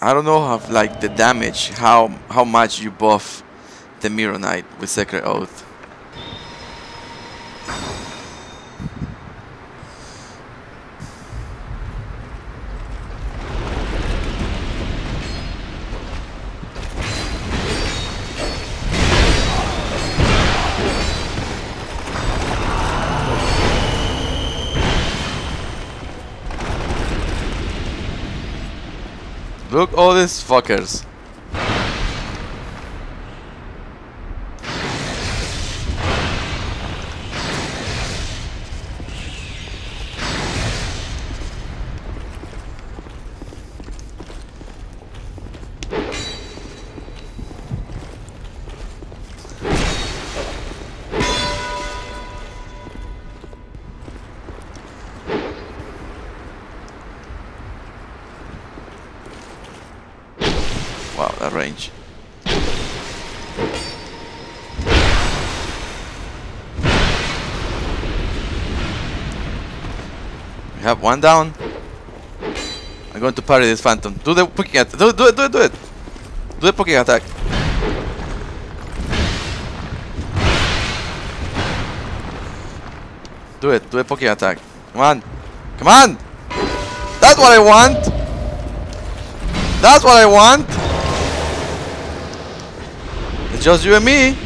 I don't know how like the damage, how how much you buff the Mirror Knight with Sacred Oath. Look all these fuckers. Wow, that range. We have one down. I'm going to parry this phantom. Do the poking attack. Do, do it, do it, do it. Do the poking attack. Do it, do a poking attack. Come on. Come on! That's what I want! That's what I want! It's just you and me.